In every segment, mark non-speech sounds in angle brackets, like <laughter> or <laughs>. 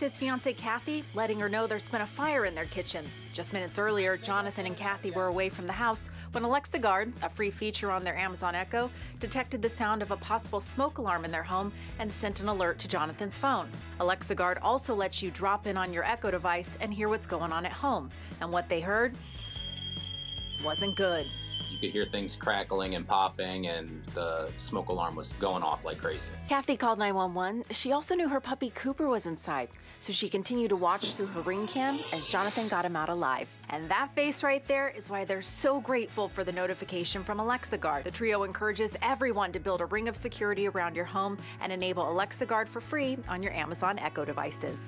his fiancee Kathy, letting her know there's been a fire in their kitchen. Just minutes earlier, Jonathan and Kathy were away from the house when Alexa Guard, a free feature on their Amazon Echo, detected the sound of a possible smoke alarm in their home and sent an alert to Jonathan's phone. Alexa Guard also lets you drop in on your Echo device and hear what's going on at home. And what they heard wasn't good. You could hear things crackling and popping, and the smoke alarm was going off like crazy. Kathy called 911. She also knew her puppy Cooper was inside, so she continued to watch through her ring cam as Jonathan got him out alive. And that face right there is why they're so grateful for the notification from Alexa Guard. The trio encourages everyone to build a ring of security around your home and enable Alexa Guard for free on your Amazon Echo devices.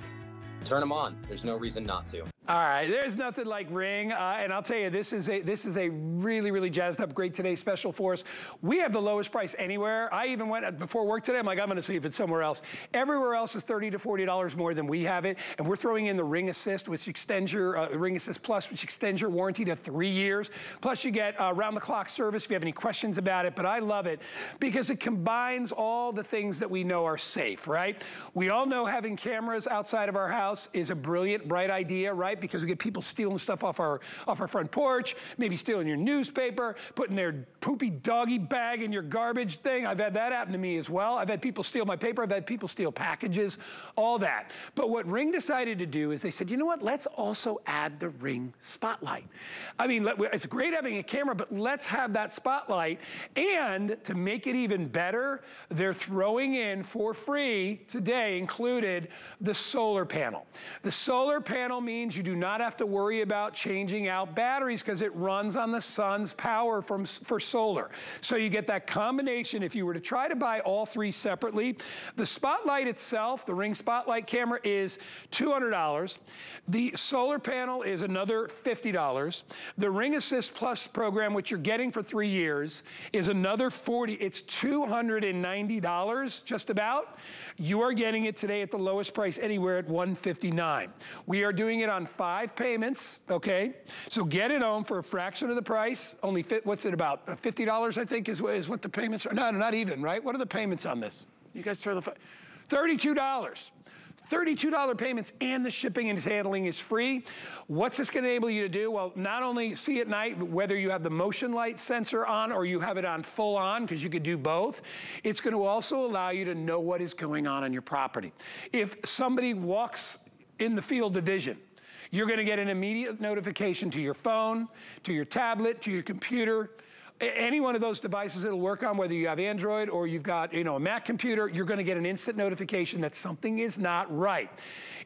Turn them on. There's no reason not to. All right, there's nothing like Ring, uh, and I'll tell you, this is a this is a really really jazzed up great today special for us. We have the lowest price anywhere. I even went before work today. I'm like, I'm going to see if it's somewhere else. Everywhere else is 30 to 40 dollars more than we have it, and we're throwing in the Ring Assist, which extends your uh, Ring Assist Plus, which extends your warranty to three years. Plus, you get uh, round the clock service if you have any questions about it. But I love it because it combines all the things that we know are safe. Right? We all know having cameras outside of our house is a brilliant, bright idea, right? right? Because we get people stealing stuff off our, off our front porch, maybe stealing your newspaper, putting their poopy doggy bag in your garbage thing. I've had that happen to me as well. I've had people steal my paper. I've had people steal packages, all that. But what Ring decided to do is they said, you know what? Let's also add the Ring Spotlight. I mean, it's great having a camera, but let's have that spotlight. And to make it even better, they're throwing in for free today included the solar panel. The solar panel means you do not have to worry about changing out batteries because it runs on the sun's power from, for solar. So you get that combination. If you were to try to buy all three separately, the Spotlight itself, the Ring Spotlight camera is $200. The solar panel is another $50. The Ring Assist Plus program, which you're getting for three years, is another 40. It's $290 just about. You are getting it today at the lowest price anywhere at 159. We are doing it on five payments, okay? So get it home for a fraction of the price. Only fit, what's it about? Uh, $50 I think is, what the payments are. No, not even, right? What are the payments on this? You guys turn the, $32. $32 payments and the shipping and handling is free. What's this gonna enable you to do? Well, not only see at night whether you have the motion light sensor on or you have it on full on, because you could do both, it's gonna also allow you to know what is going on on your property. If somebody walks in the field of vision, you're gonna get an immediate notification to your phone, to your tablet, to your computer, any one of those devices it'll work on, whether you have Android or you've got you know, a Mac computer, you're gonna get an instant notification that something is not right.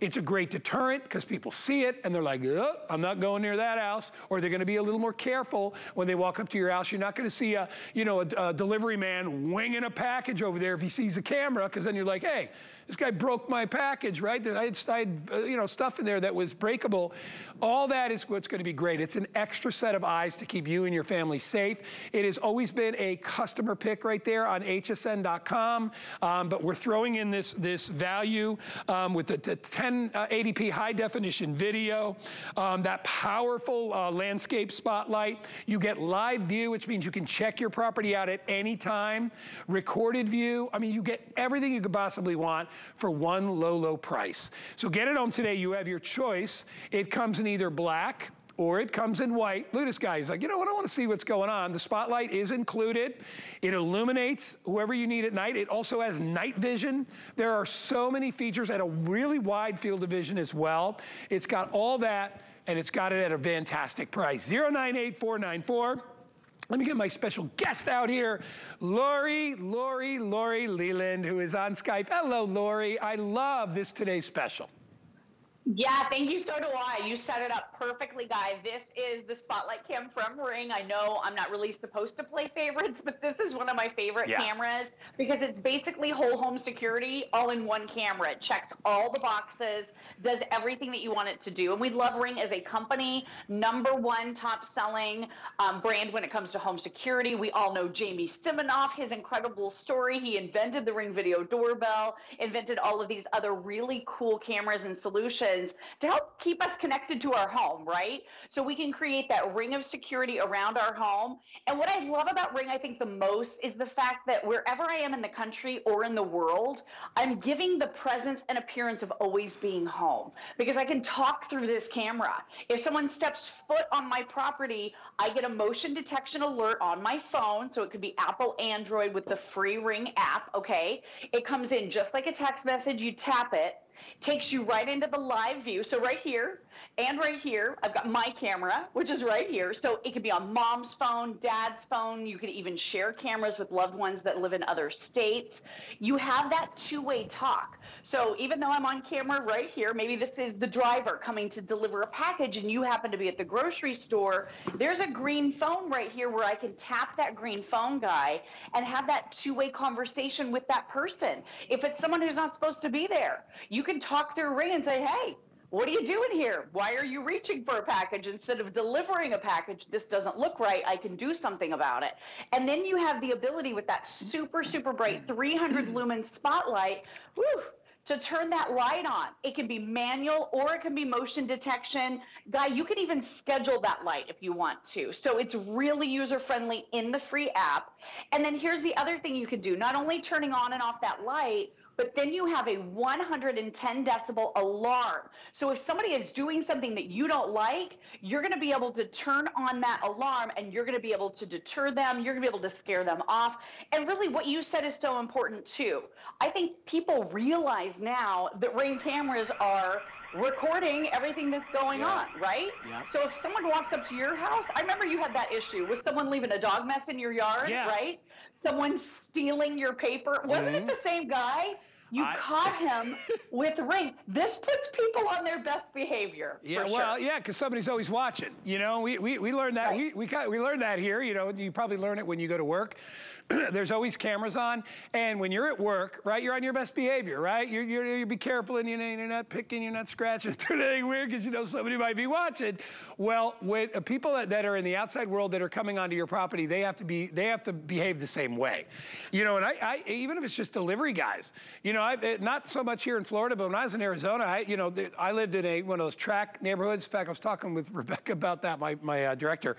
It's a great deterrent because people see it and they're like, I'm not going near that house. Or they're gonna be a little more careful when they walk up to your house. You're not gonna see a, you know, a, a delivery man winging a package over there if he sees a camera because then you're like, hey, this guy broke my package, right? I had, I had uh, you know, stuff in there that was breakable. All that is what's gonna be great. It's an extra set of eyes to keep you and your family safe. It has always been a customer pick right there on hsn.com, um, but we're throwing in this, this value um, with the 1080p uh, high definition video, um, that powerful uh, landscape spotlight. You get live view, which means you can check your property out at any time. Recorded view, I mean, you get everything you could possibly want for one low, low price. So get it home today. You have your choice. It comes in either black, or it comes in white. Look at this guy. He's like, you know what? I want to see what's going on. The spotlight is included. It illuminates whoever you need at night. It also has night vision. There are so many features at a really wide field of vision as well. It's got all that, and it's got it at a fantastic price. 098494. Let me get my special guest out here, Lori, Lori, Lori Leland, who is on Skype. Hello, Lori. I love this today's special. Yeah, thank you. So do I. You set it up perfectly, guy. This is the Spotlight Cam from Ring. I know I'm not really supposed to play favorites, <laughs> but this is one of my favorite yeah. cameras because it's basically whole home security all in one camera. It checks all the boxes, does everything that you want it to do. And we love Ring as a company, number one top selling um, brand when it comes to home security. We all know Jamie Siminoff, his incredible story. He invented the Ring video doorbell, invented all of these other really cool cameras and solutions to help keep us connected to our home, right? So we can create that ring of security around our home. And what I love about Ring, I think the most is the fact that wherever I am in the country or in the world, I'm giving the presence and appearance of always being home because I can talk through this camera. If someone steps foot on my property, I get a motion detection alert on my phone. So it could be Apple Android with the free Ring app, okay? It comes in just like a text message. You tap it, takes you right into the live view. So right here, and right here, I've got my camera, which is right here. So it could be on mom's phone, dad's phone. You could even share cameras with loved ones that live in other states. You have that two way talk. So even though I'm on camera right here, maybe this is the driver coming to deliver a package and you happen to be at the grocery store, there's a green phone right here where I can tap that green phone guy and have that two way conversation with that person. If it's someone who's not supposed to be there, you can talk through Ring and say, hey, what are you doing here? Why are you reaching for a package instead of delivering a package? This doesn't look right. I can do something about it. And then you have the ability with that super, super bright 300 lumen spotlight. Whew, to turn that light on. It can be manual or it can be motion detection. Guy, you can even schedule that light if you want to. So it's really user friendly in the free app. And then here's the other thing you can do not only turning on and off that light, but then you have a 110 decibel alarm. So if somebody is doing something that you don't like, you're going to be able to turn on that alarm and you're going to be able to deter them. You're going to be able to scare them off. And really, what you said is so important too. I think people realize now that ring cameras are recording everything that's going yeah. on, right? Yeah. So if someone walks up to your house, I remember you had that issue with someone leaving a dog mess in your yard, yeah. right? Someone stealing your paper. Wasn't mm-hmm. it the same guy? You I, caught him <laughs> with ring. This puts people on their best behavior. Yeah, well, sure. yeah, because somebody's always watching. You know, we, we, we learned that. Right. We, we, we learned that here. You know, you probably learn it when you go to work. <clears throat> there's always cameras on. And when you're at work, right, you're on your best behavior, right? You're, you're, you be careful and you know, you're not picking, you're not scratching, <laughs> doing anything weird because you know somebody might be watching. Well, with uh, people that, that, are in the outside world that are coming onto your property, they have to be, they have to behave the same way. You know, and I, I even if it's just delivery guys, you know, I, eh, not so much here in Florida, but when I was in Arizona, I, you know, I lived in a, one of those track neighborhoods. In fact, I was talking with <laughs> Rebecca about that, my, my uh, director.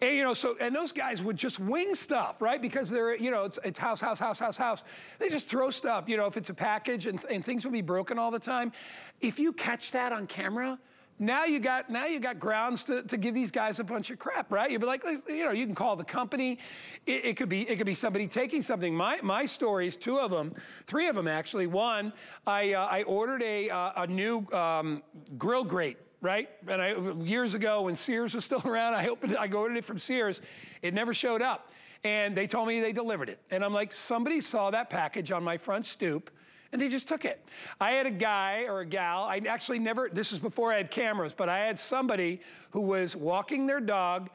And, you know, so, and those guys would just wing stuff, right? Because they're, you know, it's, it's house, house, house, house, house. They just throw stuff, you know, if it's a package and, and things will be broken all the time. If you catch that on camera, now you got now you got grounds to, to give these guys a bunch of crap, right? You'd be like, you know, you can call the company. It, it, could be it could be somebody taking something. My my stories, two of them, three of them actually. One, I uh, I ordered a uh, a new um, grill grate right? And I, years ago when Sears was <laughs> still around, I opened, I ordered it from Sears. It never showed up. And they told me they delivered it. And I'm like, somebody saw that package on my front stoop and they just took it. I had a guy or a gal, I actually never, this was before I had cameras, but I had somebody who was walking their dog,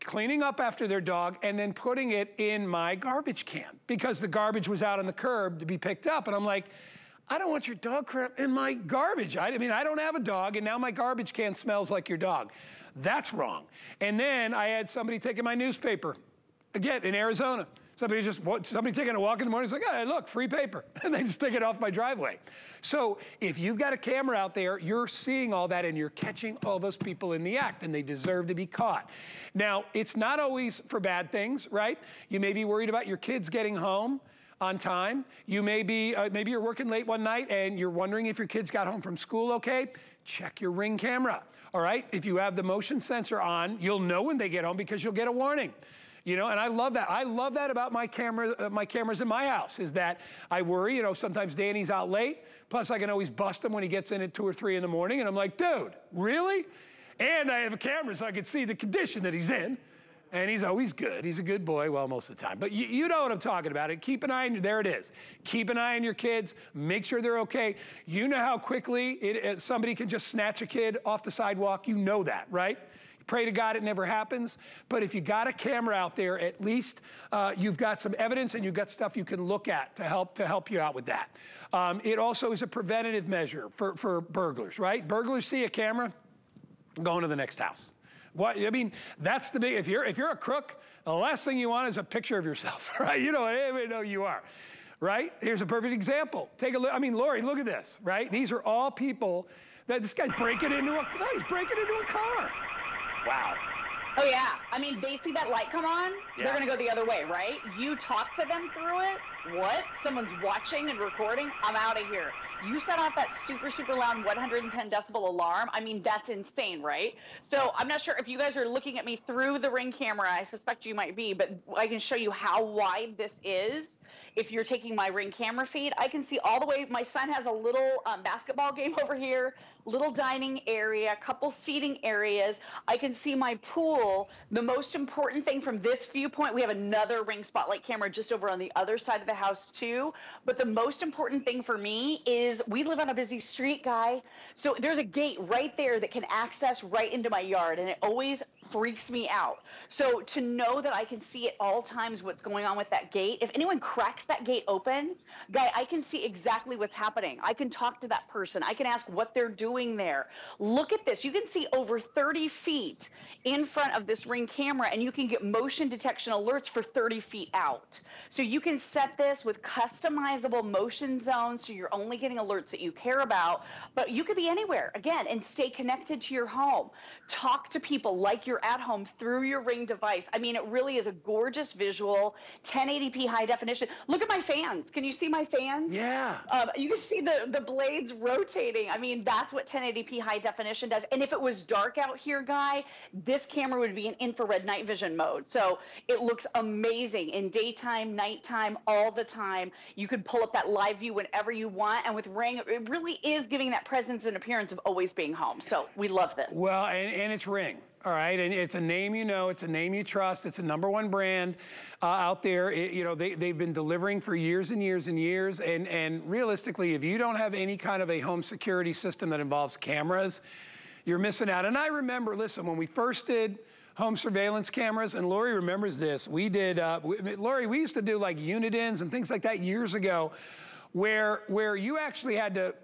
cleaning up after their dog, and then putting it in my garbage can because the garbage was out on the curb to be picked up. And I'm like, I don't want your dog crap in my garbage. I, mean, I don't have a dog, and now my garbage can smells like your dog. That's wrong. And then I had somebody taking my newspaper, again, in Arizona. Somebody just, somebody taking a walk in the morning, it's like, hey, look, free paper. <laughs> And they just take it off my driveway. So if you've got a camera out there, you're seeing all that and you're catching all those people in the act and they deserve to be caught. Now, it's not always for bad things, right? You may be worried about your kids getting home on time. You may be, uh, maybe you're working late one night and you're wondering if your kids got home from school okay. Check your ring camera, all right? If you have the motion sensor on, you'll know when they get home because you'll get a warning. You know, and I love that. I love that about my camera, uh, my cameras in my house is that I worry, you know, sometimes Danny's out late. Plus I can always bust him when he gets in at two or three in the morning. And I'm like, dude, really? And I have a camera so I can see the condition that he's in. And he's always good. He's a good boy, well, most of the time. But you, you know what I'm talking about. And keep an eye on, there it is. Keep an eye on your kids. Make sure they're okay. You know how quickly it, it, somebody can just snatch a kid off the sidewalk. You know that, right? Pray to God it never happens. But if you got a camera out there, at least uh, you've got some evidence and you've got stuff you can look at to help to help you out with that. Um, it also is a preventative measure for, for burglars, right? Burglars see a camera, going to the next house. What I mean, that's the big. If you're if you're a crook, the last thing you want is a picture of yourself, <laughs> right? You know, everybody know you are right? Here's a perfect example. Take a look, I mean, Lori, look at this, right? These are all people that this guy's breaking into a, he's breaking into a car. Wow. Oh yeah. I mean, they see that light come on, yeah. they're gonna go the other way, right? You talk to them through it. What? Someone's watching and recording? I'm out of here. You set off that super, super loud 110 decibel alarm. I mean, that's insane, right? So I'm not sure if you guys are looking at me through the ring camera. I suspect you might be, but I can show you how wide this is if you're taking my ring camera feed, I can see all the way. My son has a little um, basketball <laughs> game over here, little dining area, couple seating areas. I can see my pool. The most important thing from this viewpoint, we have another ring spotlight camera just over on the other side of the house too. But the most important thing for me is we live on a busy street, guy. So there's a gate right there that can access right into my yard, and it always freaks me out. So to know that I can see at all times what's going on with that gate, if anyone cracks that gate open, guy, I can see exactly what's happening. I can talk to that person. I can ask what they're doing there. Look at this. You can see over 30 feet in front of this ring camera and you can get motion detection alerts for 30 feet out. So you can set this with customizable motion zones so you're only getting alerts that you care about, but you could be anywhere again and stay connected to your home. Talk to people like you're at home through your ring device. I mean, it really is a gorgeous visual, 1080p high definition. Look at my fans. Can you see my fans? Yeah. Um, you can see the, the blades rotating. I mean, that's what 1080p high definition does. And if it was dark out here, Guy, this camera would be in infrared night vision mode. So it looks amazing in daytime, nighttime, all the time. You can pull up that live view whenever you want. And with Ring, it really is giving that presence and appearance of always being home. So we love this. Well, and, and it's Ring all right? And it's a name you know, it's a name you trust, it's a number one brand uh, out there. It, you know, they, they've been delivering for years and years and years. And, and realistically, if you don't have any kind of a home security system that involves cameras, you're missing out. And I remember, listen, when we first did home surveillance cameras, and Lori remembers this, we did, uh, we, Lori, we used to do like Unidens and things like that years ago, where, where you actually had to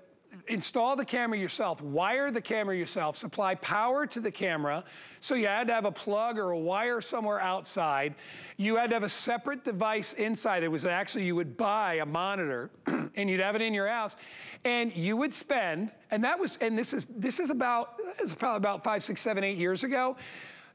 install the camera yourself, wire the camera yourself, supply power to the camera. So you had to have a plug or a wire somewhere outside. You had to have a separate device inside. It was actually, you would buy a monitor <clears throat> and you'd have it in your house. And you would spend, and that was, and this is, this is about, this is probably about five, six, seven, eight years ago.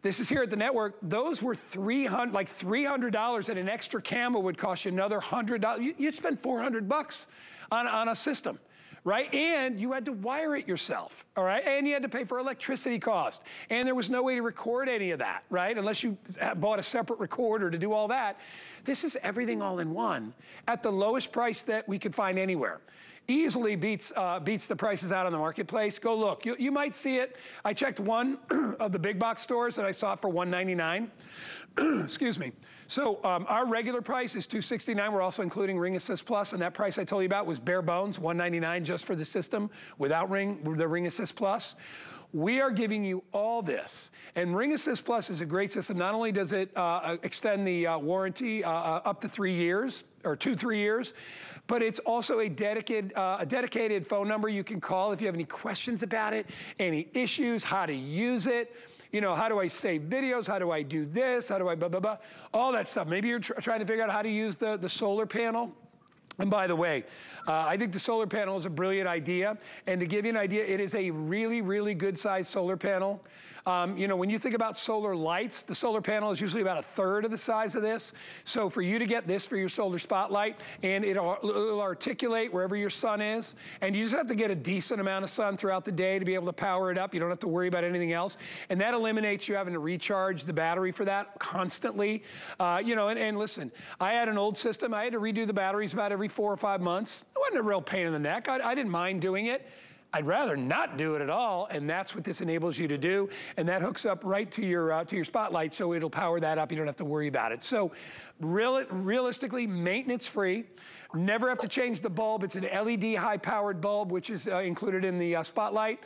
This is here at the network. Those were 300, like $300 and an extra camera would cost you another $100. You'd spend 400 bucks on, on a system right? And you had to wire it yourself, all right? And you had to pay for electricity cost. And there was no way to record any of that, right? Unless you bought a separate recorder to do all that. This is everything all in one at the lowest price that we could find anywhere easily beats uh, beats the prices out on the marketplace. Go look. You, you might see it. I checked one <clears throat> of the big box stores and I saw it for 199. <clears throat> Excuse me. So um, our regular price is 269. We're also including Ring Assist Plus, and that price I told you about was bare bones, 199 just for the system without Ring, the Ring Assist Plus. We are giving you all this. And Ring Assist Plus is a great system. Not only does it uh, uh extend the uh, warranty uh, uh, up to three years, or two, three years, but it's also a dedicated, uh, a dedicated phone number you can call if you have any questions about it, any issues, how to use it you know, how do I save videos? How do I do this? How do I blah, blah, blah? All that stuff. Maybe you're tr trying to figure out how to use the, the solar panel. And by the way, uh, I think the solar panel is a brilliant idea. And to give you an idea, it is a really, really good sized solar panel. Um, you know, when you think about solar lights, the solar panel is usually about a third of the size of this. So for you to get this for your solar spotlight, and it'll, it'll articulate wherever your sun is, and you just have to get a decent amount of sun throughout the day to be able to power it up. You don't have to worry about anything else. And that eliminates you having to recharge the battery for that constantly. Uh, you know, and, and listen, I had an old system. I had to redo the batteries about every four or five months. It wasn't a real pain in the neck. I, I didn't mind doing it. I'd rather not do it at all, and that's what this enables you to do. And that hooks up right to your uh, to your spotlight, so it'll power that up. You don't have to worry about it. So, real, realistically, maintenance free. Never have to change the bulb. It's an LED high-powered bulb, which is uh, included in the uh, spotlight.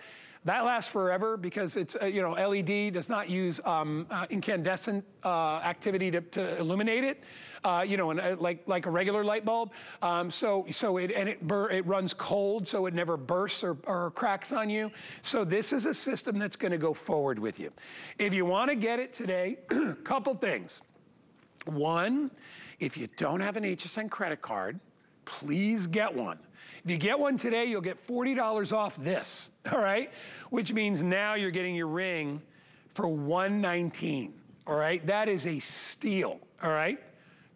That lasts forever because it's, uh, you know, LED does not use um, uh, incandescent uh, activity to, to, illuminate it, uh, you know, and, uh, like, like a regular light bulb. Um, so, so it, and it, it runs cold so it never bursts or, or cracks on you. So this is a system that's gonna go forward with you. If you wanna get it today, <clears throat> couple things. One, if you don't have an HSN credit card, please get one. If you get one today, you'll get $40 off this, <laughs> all right? Which means now you're getting your ring for 119, all right? That is a steal, all right?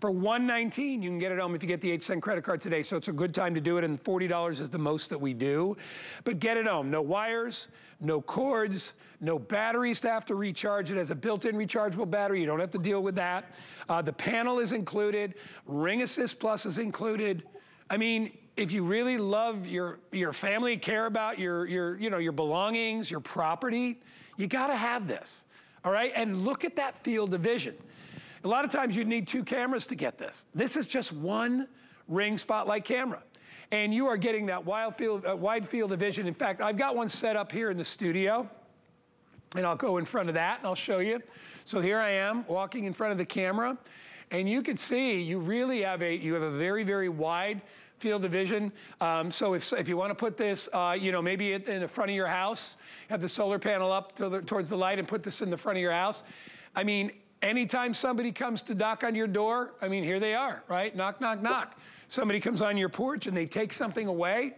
For 119, you can get it home if you get the HSN credit card today. So it's a good time to do it, and $40 is the most that we do. But get it home. No wires, no cords, no batteries to have to recharge. It has a built-in rechargeable battery. You don't have to deal with that. Uh, the panel is included. Ring Assist Plus is included. I mean, if you really love your, your family, care about your, your, you know, your belongings, your property, you gotta have this, all right? And look at that field of vision. A lot of times you'd need two cameras to get this. This is just one ring spotlight camera. And you are getting that wide field, uh, wide field of vision. In fact, I've got one set up here in the studio. And I'll go in front of that and I'll show you. So here I am walking in front of the camera. And you can see you really have a, you have a very, very wide field of vision. Um, so if, if you want to put this, uh, you know, maybe in the front of your house, have the solar panel up to the, towards the light and put this in the front of your house. I mean, anytime somebody comes to knock on your door, I mean, here they are, right? Knock, knock, knock. Somebody comes on your porch and they take something away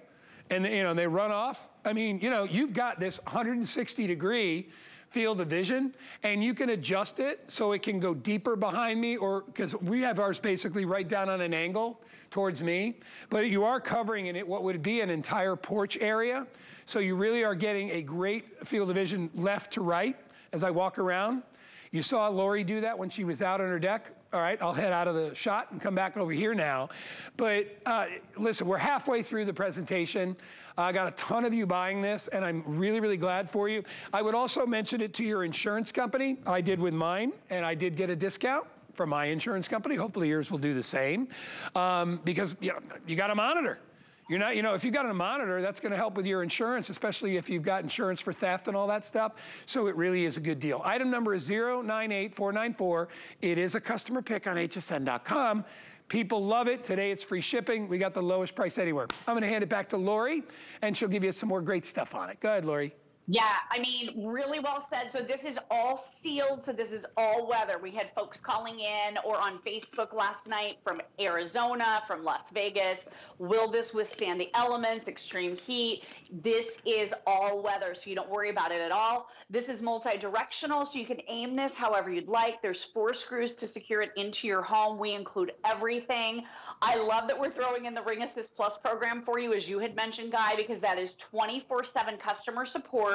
and, you know, they run off. I mean, you know, you've got this 160 degree field of vision and you can adjust it so it can go deeper behind me or because we have ours basically right down on an angle towards me. But you are covering in it what would be an entire porch area. So you really are getting a great field of vision left to right as I walk around. You saw Lori do that when she was out on her deck. All right, I'll head out of the shot and come back over here now. But uh, listen, we're halfway through the presentation. I got a ton of you buying this, and I'm really, really glad for you. I would also mention it to your insurance company. I did with mine, and I did get a discount from my insurance company. Hopefully yours will do the same um, because you, know, you got to monitor. You're not, you know, if you've got a monitor, that's going to help with your insurance, especially if you've got insurance for theft and all that stuff. So it really is a good deal. Item number is 098494. It is a customer pick on hsn.com. People love it. Today it's free shipping. We got the lowest price anywhere. I'm going to hand it back to Lori, and she'll give you some more great stuff on it. Go ahead, Lori. Yeah, I mean, really well said. So this is all sealed. So this is all weather. We had folks calling in or on Facebook last night from Arizona, from Las Vegas. Will this withstand the elements, extreme heat? This is all weather, so you don't worry about it at all. This is multi-directional, so you can aim this however you'd like. There's four screws to secure it into your home. We include everything. I love that we're throwing in the Ring Assist Plus program for you, as you had mentioned, Guy, because that is 24 7 customer support.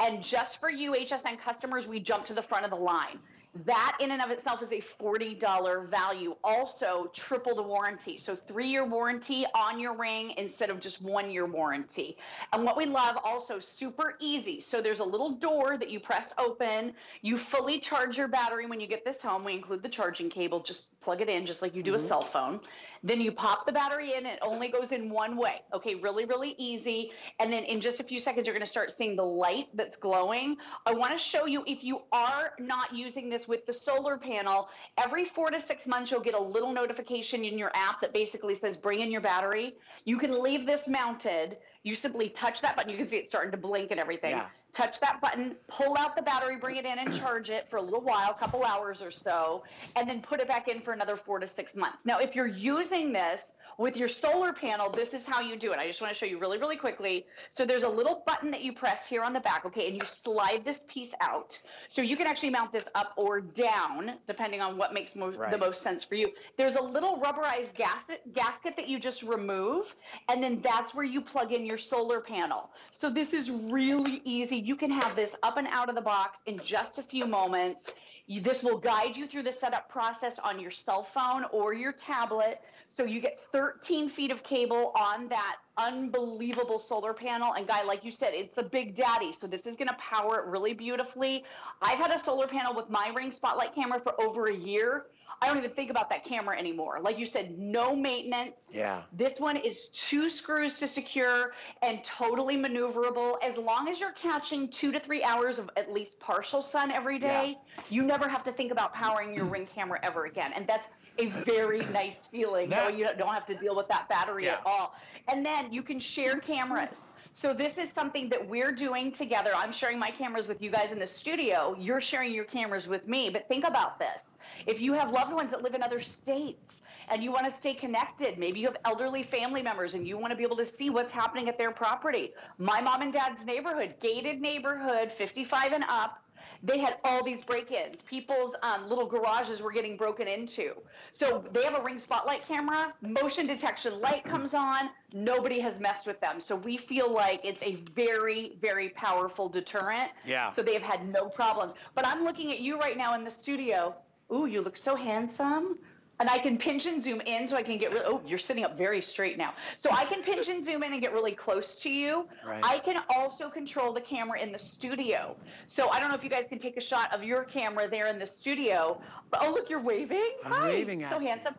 And just for you, HSN customers, we jump to the front of the line. That in and of itself is a $40 value. Also, triple the warranty. So, three year warranty on your ring instead of just one year warranty. And what we love also, super easy. So, there's a little door that you press open. You fully charge your battery when you get this home. We include the charging cable. Just plug it in just like you do mm-hmm. a cell phone. Then you pop the battery in. It only goes in one way. Okay, really, really easy. And then in just a few seconds, you're going to start seeing the light that's glowing. I want to show you if you are not using this with the solar panel, every four to six months, you'll get a little notification in your app that basically says bring in your battery. You can leave this mounted. You simply touch that button. You can see it starting to blink and everything. Yeah touch that button, pull out the battery, bring it in and charge it for a little while, a couple hours or so, and then put it back in for another four to six months. Now, if you're using this with your solar panel, this is how you do it. I just want to show you really, really quickly. So there's a little button that you press here on the back, okay, and you slide this piece out. So you can actually mount this up or down, depending on what makes mo- right. the most sense for you. There's a little rubberized gasket, gasket that you just remove, and then that's where you plug in your solar panel. So this is really easy. You can have this up and out of the box in just a few moments. You, this will guide you through the setup process on your cell phone or your tablet. So you get 13 feet of cable on that unbelievable solar panel. And Guy, like you said, it's a big daddy. So this is going to power it really beautifully. I've had a solar panel with my Ring Spotlight camera for over a year. I don't even think about that camera anymore. Like you said, no maintenance. Yeah. This one is two screws to secure and totally maneuverable. As long as you're catching two to three hours of at least partial sun every day, yeah. you never have to think about powering your ring camera ever again. And that's a very <clears throat> nice feeling. That, you don't have to deal with that battery yeah. at all. And then you can share cameras. So this is something that we're doing together. I'm sharing my cameras with you guys in the studio. You're sharing your cameras with me. But think about this If you have loved ones that live in other states and you want to stay connected, maybe you have elderly family members and you want to be able to see what's happening at their property. My mom and dad's neighborhood, gated neighborhood, 55 and up, they had all these break-ins. People's um, little garages were getting broken into. So they have a ring spotlight camera, motion detection light comes on. Nobody has messed with them. So we feel like it's a very, very powerful deterrent. Yeah. So they have had no problems. But I'm looking at you right now in the studio. Ooh, you look so handsome and I can pinch and zoom in so I can get really, oh, you're sitting up very straight now. So I can pinch and zoom in and get really close to you. Right. I can also control the camera in the studio. So I don't know if you guys can take a shot of your camera there in the studio. But oh, look, you're waving. I'm Hi. waving at So handsome.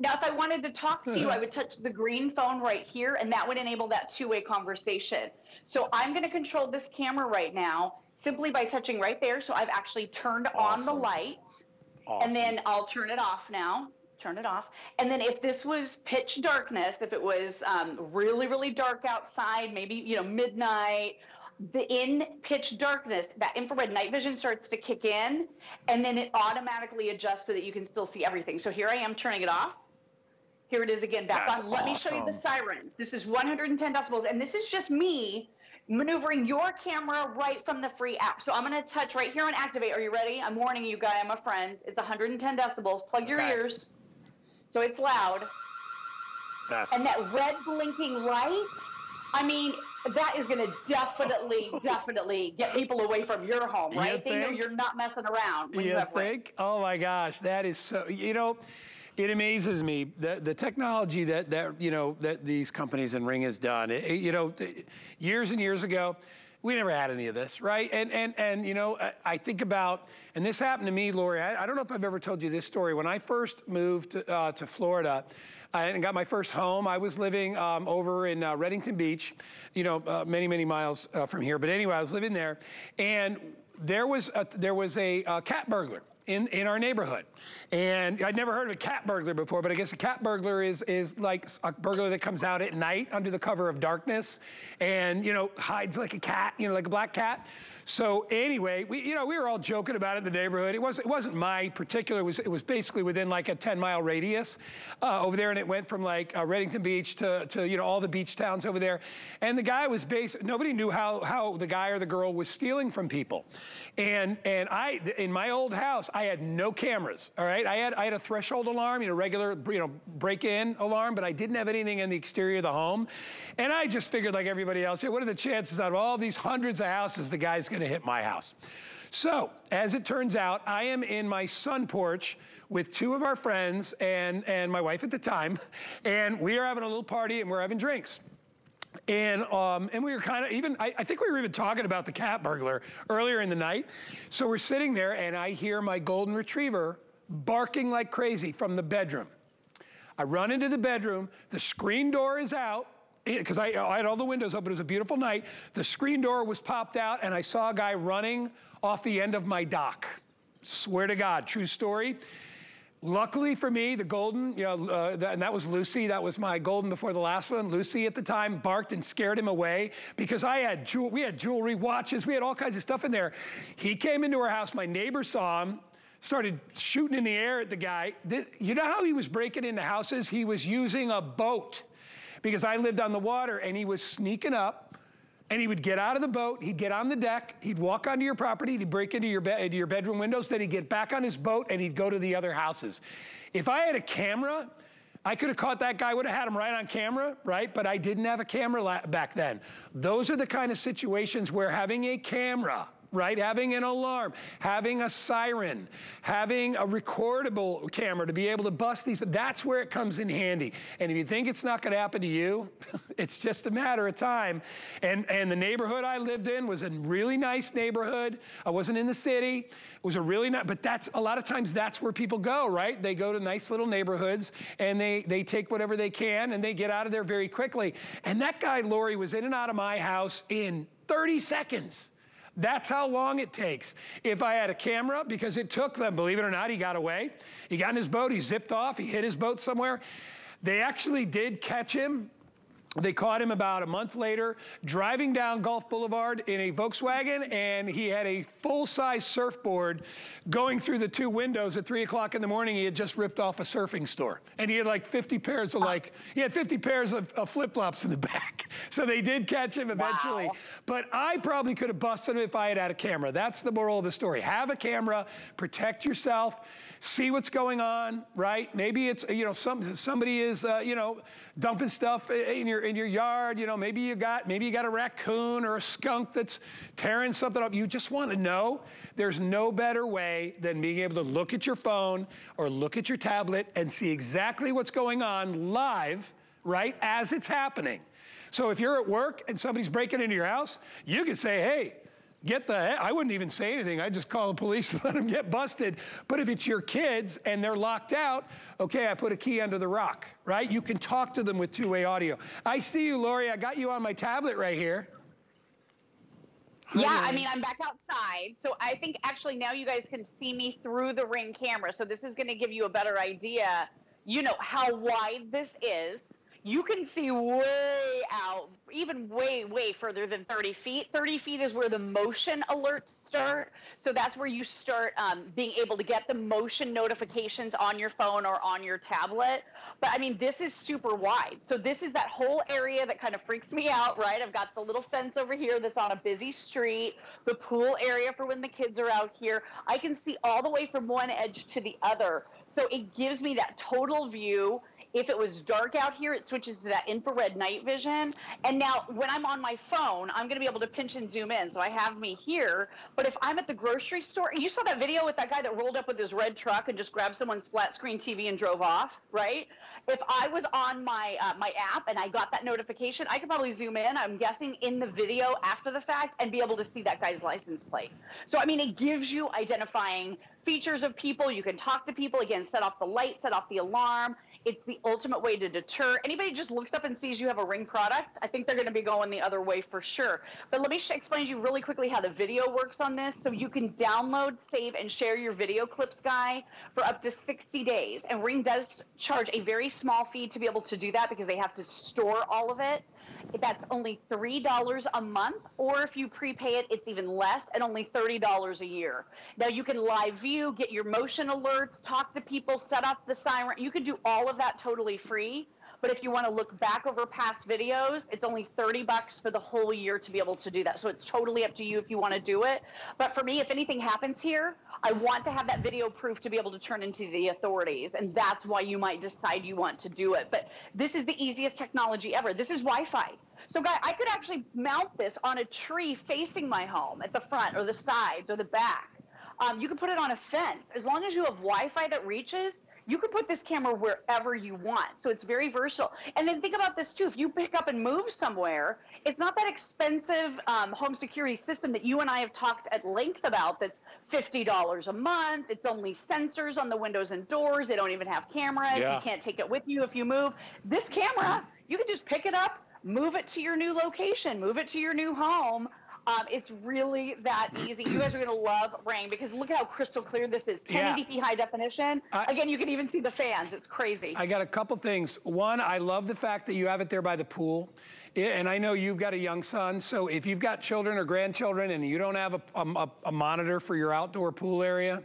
Now, if I wanted to talk to you, I would touch the green phone right here, and that would enable that two-way conversation. So I'm going to control this camera right now simply by touching right there. So I've actually turned awesome. on the light. Awesome. And then I'll turn it off now turn it off. And then if this was pitch darkness, if it was um, really, really dark outside, maybe, you know, midnight, the in pitch darkness, that infrared night vision starts to kick in and then it automatically adjusts so that you can still see everything. So here I am turning it off. Here it is again back That's on. Let awesome. me show you the siren. This is 110 decibels and this is just me maneuvering your camera right from the free app. So I'm going to touch right here on activate. Are you ready? I'm warning you, guy. I'm a friend. It's 110 decibels. Plug okay. your ears so it's loud. That's... And that red blinking light, I mean, that is going to definitely, <laughs> definitely get people away from your home, right? You they know you're not messing around. When you, you think? Oh my gosh, that is so. You know, it amazes me the the technology that that you know that these companies and Ring has done. It, you know, years and years ago. We never had any of this, right? And and and you know, I, I think about, and this happened to me, Lori. I, I, don't know if I've ever told you this story. When I first moved to, uh, to Florida, and got my first home. I was living um, over in uh, Redington Beach, you know, uh, many, many miles uh, from here. But anyway, I was living there, and there was a, there was a, a cat burglar in, in our neighborhood. And I'd never heard of a cat burglar before, but I guess a cat burglar is, is like a burglar that comes out at night under the cover of darkness and, you know, hides like a cat, you know, like a black cat. So anyway, we, you know, we were all joking about it in the neighborhood. It, was, it wasn't my particular, it was, it was basically within like a 10 mile radius uh, over there. And it went from like uh, Redington Beach to, to, you know, all the beach towns over there. And the guy was based, nobody knew how, how the guy or the girl was stealing from people. And, and I, in my old house, I had no cameras, all right? I had, I had a threshold alarm, you know, regular, you know, break-in alarm, but I didn't have anything in the exterior of the home. And I just figured like everybody else, what are the chances out of all these hundreds of houses the guy's gonna to hit my house. So, as it turns out, I am in my sun porch with two of our friends and, and my wife at the time, and we are having a little party and we're having drinks. And, um, and we were kind of even, I, I, think we were even talking about the cat burglar earlier in the night. So we're sitting there and I hear my golden retriever barking like crazy from the bedroom. I run into the bedroom, the screen door is out, because I, I, had all the windows open. It was a beautiful night. The screen door was popped out, and I saw a guy running off the end of my dock. Swear to God, true story. Luckily for me, the golden, you know, uh, and that was Lucy. That was my golden before the last one. Lucy at the time barked and scared him away because I had we had jewelry, watches, we had all kinds of stuff in there. He came into our house. My neighbor saw him started shooting in the air at the guy. You know how he was breaking into houses? He was using a boat because I lived on the water and he was sneaking up and he would get out of the boat, he'd get on the deck, he'd walk onto your property, he'd break into your, into your bedroom windows, then he'd get back on his boat and he'd go to the other houses. If I had a camera, I could have caught that guy, would have had him right on camera, right? But I didn't have a camera back then. Those are the kind of situations where having a camera right? Having an alarm, having a siren, having a recordable camera to be able to bust these, but that's where it comes in handy. And if you think it's not gonna happen to you, <laughs> it's just a matter of time. And, and the neighborhood I lived in was a really nice neighborhood. I wasn't in the city. It was a really nice, but that's, a lot of times that's where people go, right? They go to nice little neighborhoods and they, they take whatever they can and they get out of there very quickly. And that guy, Lori, was in and out of my house in 30 seconds. That's how long it takes. If I had a camera, because it took them, believe it or not, he got away. He got in his boat, he zipped off, he hit his boat somewhere. They actually did catch him They caught him about a month later driving down Gulf Boulevard in a Volkswagen, and he had a full-size surfboard going through the two windows at 3 o'clock in the morning. He had just ripped off a surfing store. And he had like 50 pairs of like, he had 50 pairs of, of flip-flops in the <laughs> back. So they did catch him eventually. Wow. But I probably could have busted him if I had had a camera. That's the moral of the story. Have a camera, protect yourself see what's going on, right? Maybe it's, you know, some, somebody is, uh, you know, dumping stuff in your, in your yard. You know, maybe you got, maybe you got a raccoon or a skunk that's tearing something up. You just want to know there's no better way than being able to look at your phone or look at your tablet and see exactly what's going on live, right, as it's happening. So if you're at work and somebody's breaking into your house, you can say, hey, get the heck, I wouldn't even say anything. I'd just call the police and <laughs> let them get busted. But if it's your kids and they're locked out, okay, I put a key under the rock, right? You can talk to them with two-way audio. I see you, Lori. I got you on my tablet right here. Yeah, I mean, I'm back outside. So I think actually now you guys can see me through the ring camera. So this is going to give you a better idea, you know, how wide this is you can see way out, even way, way further than 30 feet. 30 feet is where the motion alerts start. So that's where you start um, being able to get the motion notifications on your phone or on your tablet. But I mean, this is super wide. So this is that whole area that kind of freaks me out, right? I've got the little fence over here that's on a busy street, the pool area for when the kids are out here. I can see all the way from one edge to the other. So it gives me that total view if it was dark out here, it switches to that infrared night vision. And now when I'm on my phone, I'm going to be able to pinch and zoom in. So I have me here. But if I'm at the grocery store, you saw that video with that guy that rolled up with his red truck and just grabbed someone's flat screen TV and drove off, right? If I was on my uh, my app and I got that notification, I could probably zoom in. I'm guessing in the video after the fact and be able to see that guy's license plate. So I mean, it gives you identifying features of people. You can talk to people again, set off the light, set off the alarm. It's the ultimate way to deter anybody just looks up and sees you have a ring product. I think they're going to be going the other way for sure. But let me explain to you really quickly how the video works on this. So you can download, save, and share your video clips guy for up to 60 days. And Ring does charge a very small fee to be able to do that because they have to store all of it that's only $3 a month, or if you prepay it, it's even less and only $30 a year. Now you can live view, get your motion alerts, talk to people, set up the siren. You can do all of that totally free. But if you want to look back over past videos, it's only 30 bucks for the whole year to be able to do that. So it's totally up to you if you want to do it. But for me, if anything happens here, I want to have that video proof to be able to turn into the authorities. And that's why you might decide you want to do it. But this is the easiest technology ever. This is Wi-Fi. So, guy, I could actually mount this on a tree facing my home at the front or the sides or the back. Um, you can put it on a fence. As long as you have Wi-Fi that reaches, you could put this camera wherever you want. So it's very versatile. And then think about this too. If you pick up and move somewhere, it's not that expensive um, home security system that you and I have talked at length about that's $50 a month. It's only sensors on the windows and doors. They don't even have cameras. Yeah. You can't take it with you if you move. This camera, you can just pick it up, move it to your new location, move it to your new home. Um, it's really that <clears throat> easy. You guys are going to love Ring because look at how crystal clear this is. 1080p yeah. high definition. I, Again, you can even see the fans. It's crazy. I got a couple things. One, I love the fact that you have it there by the pool. And I know you've got a young son, so if you've got children or grandchildren and you don't have a, a, a monitor for your outdoor pool area,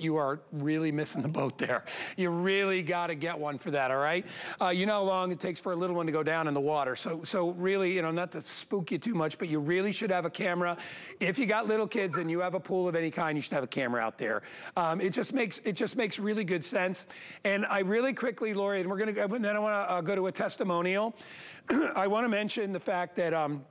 you are really missing the boat there. You really got to get one for that, all right? Uh, you know how long it takes for a little one to go down in the water. So, so really, you know, not to spook you too much, but you really should have a camera. If you got little kids and you have a pool of any kind, you should have a camera out there. Um, it just makes it just makes really good sense. And I really quickly, Lori, and we're gonna go, then I want to uh, go to a testimonial. <clears throat> I want to mention the fact that, um,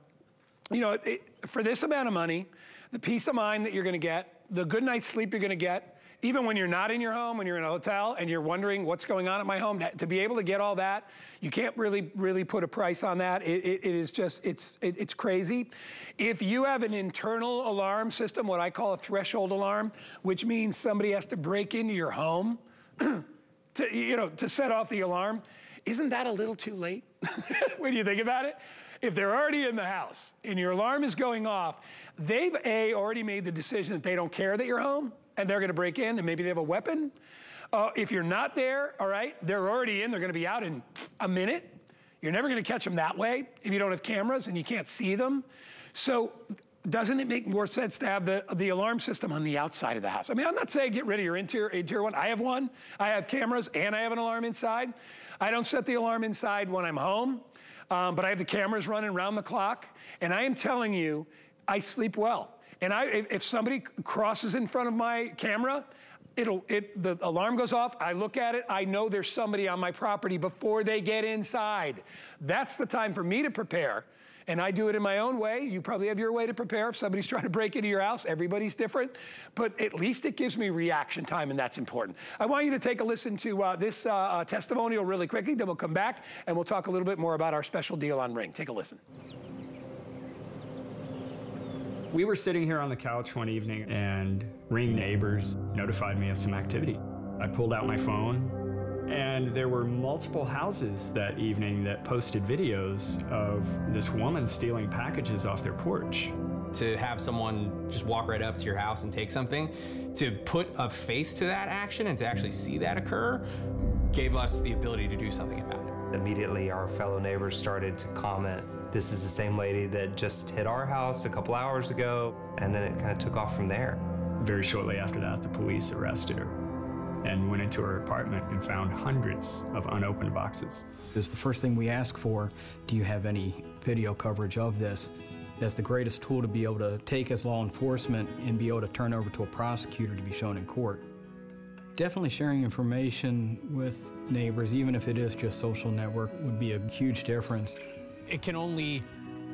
you know, it, for this amount of money, the peace of mind that you're going to get, the good night's sleep you're going to get, even when you're not in your home, when you're in a hotel and you're wondering what's going on at my home, to be able to get all that, you can't really, really put a price on that. it, it, it is just, it's, it, it's crazy. If you have an internal alarm system, what I call a threshold alarm, which means somebody has to break into your home <clears throat> to, you know, to set off the alarm, isn't that a little too late <laughs> when you think about it? If they're already in the house and your alarm is going off, they've A, already made the decision that they don't care that you're home and they're going to break in and maybe they have a weapon. Uh, if you're not there, all right, they're already in, they're going to be out in a minute. You're never going to catch them that way if you don't have cameras and you can't see them. So doesn't it make more sense to have the, the alarm system on the outside of the house? I mean, I'm not saying get rid of your interior, interior one. I have one. I have cameras and I have an alarm inside. I don't set the alarm inside when I'm home, um, but I have the cameras running round the clock. And I am telling you, I sleep well. And I, if somebody crosses in front of my camera, it'll, it, the alarm goes off, I look at it, I know there's somebody on my property before they get inside. That's the time for me to prepare. And I do it in my own way. You probably have your way to prepare. If somebody's <laughs> trying to break into your house, everybody's different. But at least it gives me reaction time, and that's important. I want you to take a listen to uh, this uh, uh, testimonial really quickly. Then we'll come back and we'll talk a little bit more about our special deal on Ring. Take a listen. We were sitting here on the couch one evening and Ring neighbors notified me of some activity. I pulled out my phone and there were multiple houses that evening that posted videos of this woman stealing packages off their porch. To have someone just walk right up to your house and take something, to put a face to that action and to actually see that occur, gave us the ability to do something about it. Immediately, our fellow neighbors started to comment this is the same lady that just hit our house a couple hours ago, and then it kind of took off from there. Very shortly after that, the police arrested her and went into her apartment and found hundreds of unopened boxes. This is the first thing we ask for. Do you have any video coverage of this? That's the greatest tool to be able to take as law enforcement and be able to turn over to a prosecutor to be shown in court. Definitely sharing information with neighbors, even if it is just social network, would be a huge difference it can only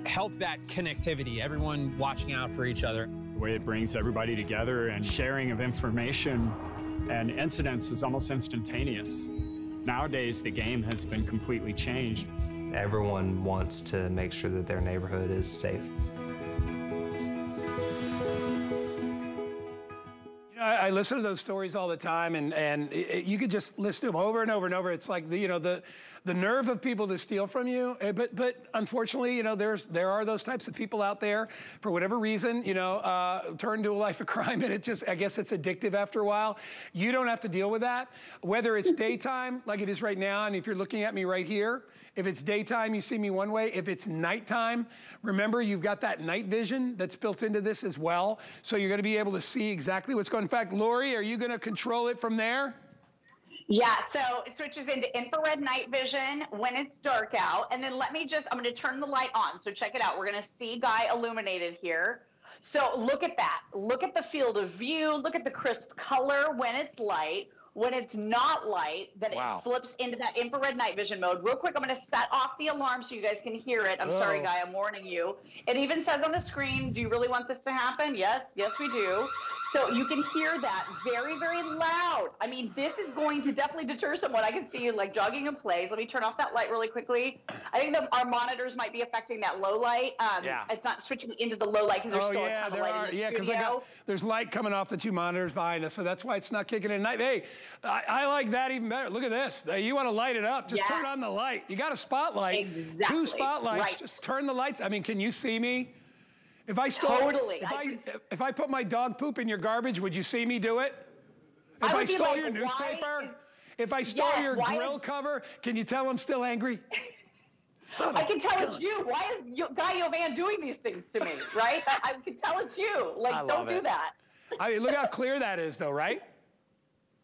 help that connectivity, everyone watching out for each other. The way it brings everybody together and sharing of information and incidents is almost instantaneous. Nowadays, the game has been completely changed. Everyone wants to make sure that their neighborhood is safe. I, listen to those stories all the time, and, and it, you could just listen to them over and over and over. It's like the, you know the the nerve of people to steal from you. Eh, but but unfortunately, you know there's there are those types of people out there for whatever reason, you know, uh, turn to a life of <laughs> crime, and it just I guess it's addictive after a while. You don't have to deal with that, whether it's daytime like it is right now, and if you're looking at me right here. If it's daytime, you see me one way. If it's nighttime, remember you've got that night vision that's built into this as well. So you're going to be able to see exactly what's going. In fact, Lori, are you going to control it from there? Yeah, so it switches into infrared night vision when it's dark out. And then let me just, I'm going to turn the light on. So check it out. We're going to see Guy illuminated here. So look at that. Look at the field of view. Look at the crisp color when it's light. When it's not light, then wow. it flips into that infrared night vision mode. Real quick, I'm going to set off the alarm so you guys can hear it. I'm oh. sorry, Guy, I'm warning you. It even says on the screen, do you really want this to happen? Yes, yes, we do. So you can hear that very, very loud. I mean, this is going to definitely deter someone. I can see you like jogging in place. Let me turn off that light really quickly. I think the, our monitors might be affecting that low light. Um, yeah. It's not switching into the low light because there's oh, still yeah, a ton of light are, in the Yeah, because there's light coming off the two monitors behind us, so that's why it's not kicking in night. Hey, I, I, like that even better. Look at this. You want to light it up? Just yeah. turn on the light. You got a spotlight. Exactly. Two spotlights. Right. Just turn the lights. I mean, can you see me? If I stole, totally. If I, I if I put my dog poop in your garbage, would you see me do it? If I, I stole like, your newspaper, is, if I stole your grill cover, can you tell I'm still angry? I can tell it's you. Why is Guy Yovan doing these things to me? <laughs> Right? I, I can tell it's you. Like, don't do that. <laughs> I mean, look how clear that is, though, right?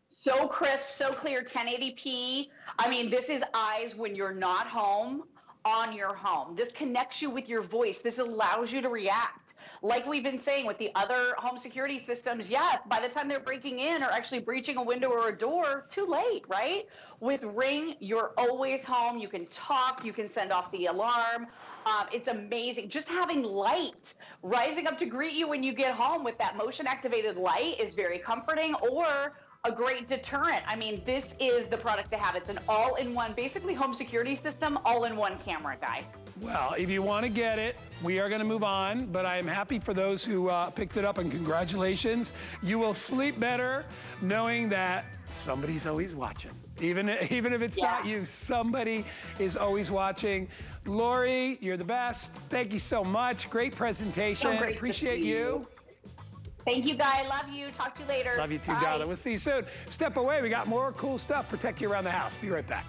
So crisp, so clear, 1080p. I mean, this is eyes when you're not home on your home. This connects you with your voice. This allows you to react. Like we've been saying with the other home security systems, yeah, by the time they're breaking in or actually breaching a window or a door, too late, right? With Ring, you're always home. You can talk, you can send off the alarm. Um, it's amazing. Just having light rising up to greet you when you get home with that motion activated light is very comforting. Or a great deterrent. I mean, this is the product to have. It's an all in one, basically home security system, all in one camera guy. Well, if you want to get it, we are going to move on, but I am happy for those who uh, picked it up and congratulations. You will sleep better knowing that somebody's always watching. Even, <laughs> even if it's yeah. not you, somebody is always watching. Lori, you're the best. Thank you so much. Great presentation. So great Appreciate you. you. Thank you, Guy. Love you. Talk to you later. Love you too, Bye. darling. We'll see you soon. Step away. We got more cool stuff. Protect you around the house. Be right back.